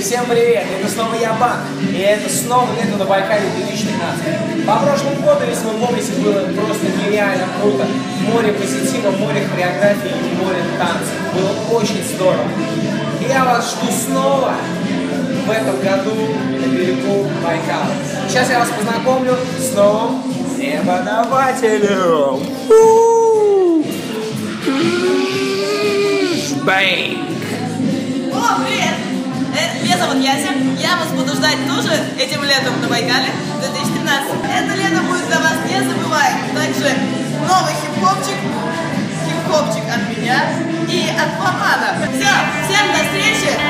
всем привет! Это снова я, Бан, и это снова лето на Байкале 2013. По прошлому году, если вы помните, было просто нереально круто. Море позитива, море хореографии и море танцев. Было очень здорово. Я вас жду снова в этом году на берегу Байкала. Сейчас я вас познакомлю с новым преподавателем. Бэнк! Зовут Яся. Я вас буду ждать тоже этим летом на Байкале 2013. Это лето будет для вас незабываемым. Также новый хип-хопчик, хип-хопчик от меня и от Фомана. Все,